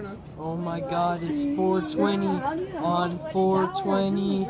enough. Oh my god, it's 420 on 420.